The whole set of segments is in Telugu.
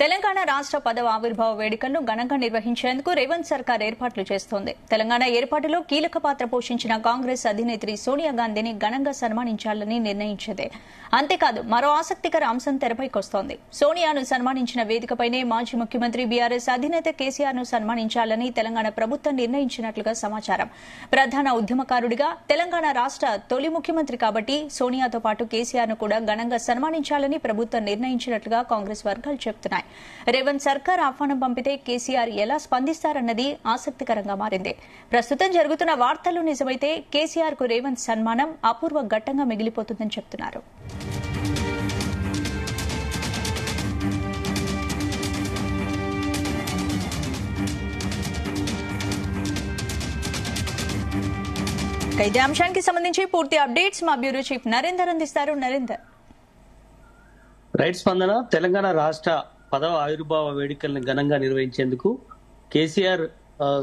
తెలంగాణ రాష్ట్ర పదవ ఆవిర్భావ వేడుకలను ఘనంగా నిర్వహించేందుకు రేవంత్ సర్కార్ ఏర్పాట్లు చేస్తోంది. తెలంగాణ ఏర్పాటులో కీలక పాత్ర పోషించిన కాంగ్రెస్ అధినేత్రి సోనియా గాంధీని ఘనంగా సన్మానించాలని నిర్ణయించింది. అంతేకాదు మరో ఆసక్తికర అంశం తెరపైకొస్తోంది సోనియాను సన్మానించిన వేదికపైనే మాజీ ముఖ్యమంత్రి బీఆర్ఎస్ అధినేత కేసీఆర్ను సన్మానించాలని తెలంగాణ ప్రభుత్వం నిర్ణయించినట్లుగా సమాచారం. ప్రధాన ఉద్యమకారుడిగా తెలంగాణ రాష్ట్ర తొలి ముఖ్యమంత్రి కాబట్టి సోనియాతో పాటు కేసీఆర్ను కూడా ఘనంగా సన్మానించాలని ప్రభుత్వం నిర్ణయించినట్లుగా కాంగ్రెస్ వర్గాలు చెబుతున్నాయి రేవంత్ సర్కార్ ఆహ్వానం పంపితే కేసీఆర్ ఎలా స్పందిస్తారన్నది ఆసక్తికరంగా మారింది. ప్రస్తుతం జరుగుతున్న వార్తలు నిజమైతే కేసీఆర్కు రేవంత్ సన్మానం అపూర్వ ఘట్టంగా మిగిలిపోతుందని చెబుతున్నారు ఇక ఇదే అంశానికి సంబంధించి పూర్తి అప్డేట్స్ మా బ్యూరో చీఫ్ నరేందర్ అందిస్తారు. నరేందర్. రైట్ స్పందన తెలంగాణ రాష్ట్ర పదవ ఆవిర్భావ వేడుకల్ని ఘనంగా నిర్వహించేందుకు కేసీఆర్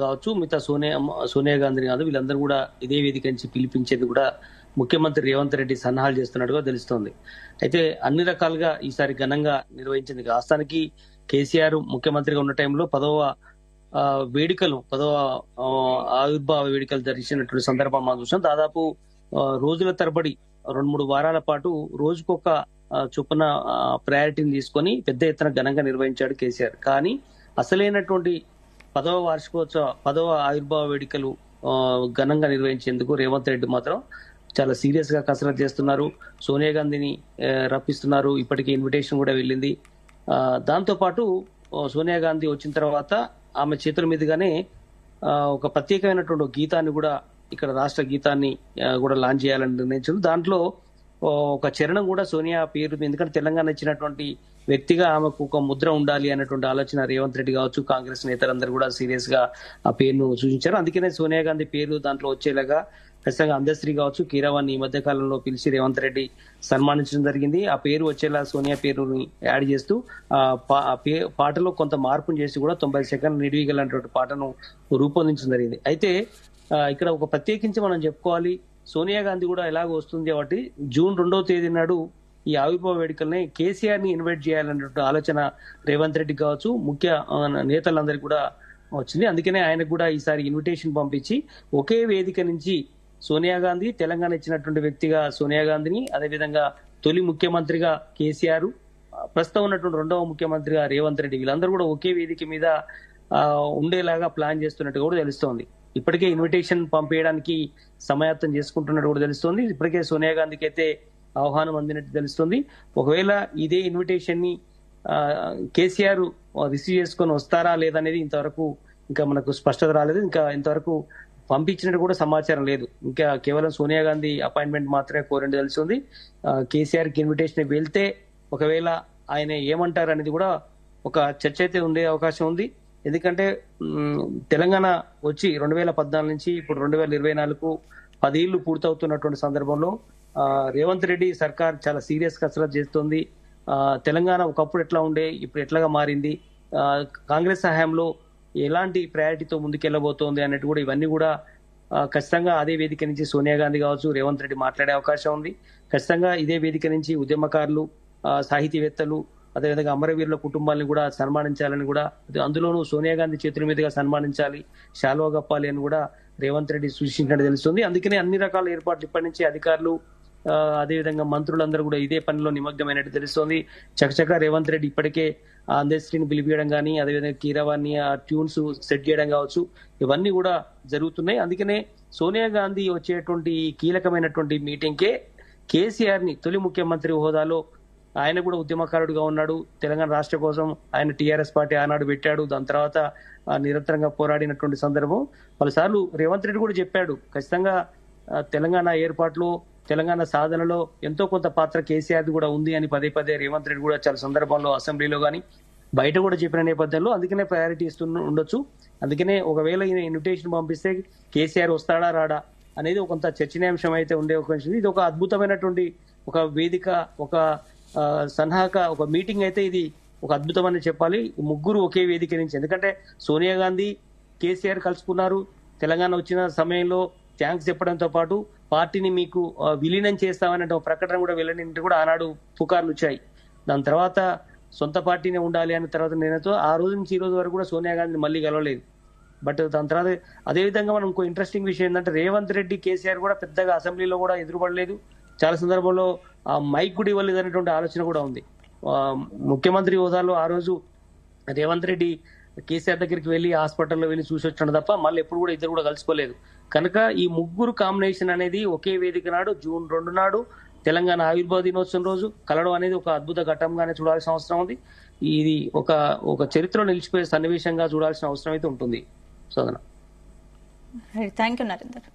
కావచ్చు మిగతా సోనియా సోనియా గాంధీ కాదు వీళ్ళందరూ కూడా ఇదే వేదిక నుంచి పిలిపించేందుకు కూడా ముఖ్యమంత్రి రేవంత్ రెడ్డి సన్నాహాలు చేస్తున్నట్టుగా తెలుస్తోంది. అయితే అన్ని రకాలుగా ఈసారి ఘనంగా నిర్వహించింది రాష్ట్రానికి కేసీఆర్ ముఖ్యమంత్రిగా ఉన్న టైంలో పదవ ఆ, వేడుకలు పదవ ఆవిర్భావ వేడుకలు జరిగినటువంటి సందర్భం మనం చూసాం దాదాపు రోజుల తరబడి రెండు మూడు వారాల పాటు రోజుకొక చొప్పున ప్రయారిటీని తీసుకొని పెద్ద ఎత్తున ఘనంగా నిర్వహించాడు కేసీఆర్. కానీ అసలైనటువంటి పదవ వార్షికోత్సవ పదవ ఆవిర్భావ వేడుకలు ఘనంగా నిర్వహించేందుకు రేవంత్ రెడ్డి మాత్రం చాలా సీరియస్గా కసరత్తు చేస్తున్నారు. సోనియా గాంధీని రప్పిస్తున్నారు. ఇప్పటికే ఇన్విటేషన్ కూడా వెళ్ళింది. దాంతో పాటు సోనియా గాంధీ వచ్చిన తర్వాత ఆమె చేతుల మీదుగానే ఒక ప్రత్యేకమైనటువంటి గీతాన్ని కూడా ఇక్కడ రాష్ట్ర గీతాన్ని కూడా లాంచ్ చేయాలని నిర్ణయించారు. దాంట్లో ఒక చరణం కూడా సోనియా పేరు ఎందుకంటే తెలంగాణ ఇచ్చినటువంటి వ్యక్తిగా ఆమెకు ఒక ముద్ర ఉండాలి అనేటువంటి ఆలోచన రేవంత్ రెడ్డి కావచ్చు కాంగ్రెస్ నేతలందరూ కూడా సీరియస్గా ఆ పేరును సూచించారు. అందుకనే సోనియా గాంధీ పేరు దాంట్లో వచ్చేలాగా ఖచ్చితంగా అందశ్రీ కావచ్చు కీరవాన్ని ఈ మధ్య కాలంలో పిలిచి రేవంత్ రెడ్డి సన్మానించడం జరిగింది. ఆ పేరు వచ్చేలా సోనియా పేరుని యాడ్ చేస్తూ ఆ పా- ఆ పే- పాటలో కొంత మార్పును చేసి కూడా తొంభై సెకండ్ నిడివిగలటువంటి పాటను రూపొందించడం జరిగింది. అయితే ఇక్కడ ఒక ప్రత్యేకించి మనం చెప్పుకోవాలి. సోనియా గాంధీ కూడా ఎలాగో వస్తుంది కాబట్టి జూన్ రెండవ తేదీ నాడు ఈ ఆవిర్భావ వేడుకల్ని కేసీఆర్ని ఇన్వైట్ చేయాలన్నటువంటి ఆలోచన రేవంత్ రెడ్డి కావచ్చు ముఖ్య నేతలందరికీ కూడా వచ్చింది. అందుకనే ఆయనకు కూడా ఈసారి ఇన్విటేషన్ పంపించి ఒకే వేదిక నుంచి సోనియా గాంధీ తెలంగాణ ఇచ్చినటువంటి వ్యక్తిగా సోనియా గాంధీని అదేవిధంగా తొలి ముఖ్యమంత్రిగా కేసీఆర్ ప్రస్తుతం ఉన్నటువంటి రెండవ ముఖ్యమంత్రిగా రేవంత్ రెడ్డి వీళ్ళందరూ కూడా ఒకే వేదిక మీద ఉండేలాగా ప్లాన్ చేస్తున్నట్టు కూడా తెలుస్తోంది. ఇప్పటికే ఇన్విటేషన్ పంపేయడానికి సమాయత్తం చేసుకుంటున్నట్టు కూడా తెలుస్తుంది. ఇప్పటికే సోనియా గాంధీకి అయితే ఆహ్వానం అందినట్టు తెలుస్తుంది. ఒకవేళ ఇదే ఇన్విటేషన్ని కేసీఆర్ రిసీవ్ చేసుకొని వస్తారా లేదనేది ఇంతవరకు ఇంకా మనకు స్పష్టత రాలేదు. ఇంకా ఇంతవరకు పంపించినట్టు కూడా సమాచారం లేదు. ఇంకా కేవలం సోనియా గాంధీ అపాయింట్మెంట్ మాత్రమే కోరినట్టు తెలుస్తుంది. కేసీఆర్కి ఇన్విటేషన్ వెళ్తే ఒకవేళ ఆయన ఏమంటారు అనేది కూడా ఒక చర్చ అయితే ఉండే అవకాశం ఉంది. ఎందుకంటే తెలంగాణ వచ్చి రెండు వేల పద్నాలుగు నుంచి ఇప్పుడు రెండు వేల ఇరవై నాలుగు పదేళ్ళు పూర్తవుతున్నటువంటి సందర్భంలో రేవంత్ రెడ్డి సర్కార్ చాలా సీరియస్ కసరత్ చేస్తుంది. తెలంగాణ ఒకప్పుడు ఎట్లా ఉండే ఇప్పుడు ఎట్లాగా మారింది. కాంగ్రెస్ సహాయంలో ఎలాంటి ప్రయారిటీతో ముందుకెళ్ళబోతోంది అన్నట్టు కూడా ఇవన్నీ కూడా ఖచ్చితంగా అదే వేదిక నుంచి సోనియా గాంధీ కావచ్చు రేవంత్ రెడ్డి మాట్లాడే అవకాశం ఉంది. ఖచ్చితంగా ఇదే వేదిక నుంచి ఉద్యమకారులు సాహితీవేత్తలు అదేవిధంగా అమరవీరుల కుటుంబాలను కూడా సన్మానించాలని కూడా అందులోనూ సోనియా గాంధీ చేతుల మీదుగా సన్మానించాలి శాలువా కప్పాలి అని కూడా రేవంత్ రెడ్డి సూచించినట్టు తెలుస్తుంది. అందుకనే అన్ని రకాల ఏర్పాట్లు ఇప్పటి నుంచి అధికారులు అదేవిధంగా మంత్రులందరూ కూడా ఇదే పనిలో నిమగ్నమైనట్టు తెలుస్తోంది. చకచక రేవంత్ రెడ్డి ఇప్పటికే అందశ్రీని పిలిపియడం కానీ అదేవిధంగా కీరవాణి ఆ ట్యూన్స్ సెట్ చేయడం కావచ్చు ఇవన్నీ కూడా జరుగుతున్నాయి. అందుకనే సోనియా గాంధీ వచ్చేటువంటి కీలకమైనటువంటి మీటింగ్కే కేసీఆర్ని తొలి ముఖ్యమంత్రి హోదాలో ఆయన కూడా ఉద్యమకారుడుగా ఉన్నాడు. తెలంగాణ రాష్ట్ర కోసం ఆయన టీఆర్ఎస్ పార్టీ ఆనాడు పెట్టాడు. దాని తర్వాత నిరంతరంగా పోరాడినటువంటి సందర్భం. పలుసార్లు రేవంత్ రెడ్డి కూడా చెప్పాడు ఖచ్చితంగా తెలంగాణ ఏర్పాట్లో తెలంగాణ సాధనలో ఎంతో కొంత పాత్ర కేసీఆర్ కూడా ఉంది అని పదే పదే రేవంత్ రెడ్డి కూడా చాలా సందర్భంలో అసెంబ్లీలో కానీ బయట కూడా చెప్పిన నేపథ్యంలో అందుకనే ప్రయారిటీ ఇస్తూ ఉండొచ్చు. అందుకనే ఒకవేళ ఈయన ఇన్విటేషన్ పంపిస్తే కేసీఆర్ వస్తాడా రాడా అనేది కొంత చర్చనీయాంశం అయితే ఉండే అవకాశం ఇది ఒక అద్భుతమైనటువంటి ఒక వేదిక ఒక సన్నాహక ఒక మీటింగ్ అయితే ఇది ఒక అద్భుతమని చెప్పాలి. ముగ్గురు ఒకే వేదిక నుంచి. ఎందుకంటే సోనియా గాంధీ కేసీఆర్ కలుసుకున్నారు. తెలంగాణ వచ్చిన సమయంలో థ్యాంక్స్ చెప్పడంతో పాటు పార్టీని మీకు విలీనం చేస్తామనే ఒక ప్రకటన కూడా వెళ్ళినట్టు కూడా ఆనాడు పుకార్లు వచ్చాయి. దాని తర్వాత సొంత పార్టీనే ఉండాలి అన్న తర్వాత నేనతో ఆ రోజు నుంచి ఈ రోజు వరకు కూడా సోనియా గాంధీ మళ్ళీ గెలవలేదు బట్ దాని తర్వాత అదే విధంగా మనం ఇంకో ఇంట్రెస్టింగ్ విషయం ఏంటంటే రేవంత్ రెడ్డి కేసీఆర్ కూడా పెద్దగా అసెంబ్లీలో కూడా ఎదురుపడలేదు. చాలా సందర్భంలో ఆ మైక్ కూడా ఇవ్వలేదు అనేటువంటి ఆలోచన కూడా ఉంది. ముఖ్యమంత్రి హోదాలో ఆ రోజు రేవంత్ రెడ్డి కేసీఆర్ దగ్గరికి వెళ్ళి హాస్పిటల్లో వెళ్ళి చూసి వచ్చాడు తప్ప మళ్ళీ ఎప్పుడు కూడా ఇద్దరు కూడా కలుసుకోలేదు కనుక ఈ ముగ్గురు కాంబినేషన్ అనేది ఒకే వేదిక నాడు జూన్ రెండు నాడు తెలంగాణ ఆవిర్భావ దినోత్సవం రోజు కలడం అనేది ఒక అద్భుత ఘట్టంగానే చూడాల్సిన అవసరం ఉంది. ఇది ఒక ఒక చరిత్రలో నిలిచిపోయే సన్నివేశంగా చూడాల్సిన అవసరం అయితే ఉంటుంది. సోదన. Thank you Narender